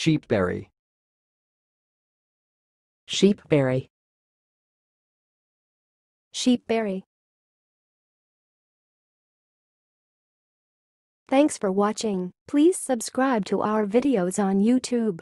Sheepberry. sheepberry, sheepberry. Thanks for watching. Please subscribe to our videos on YouTube.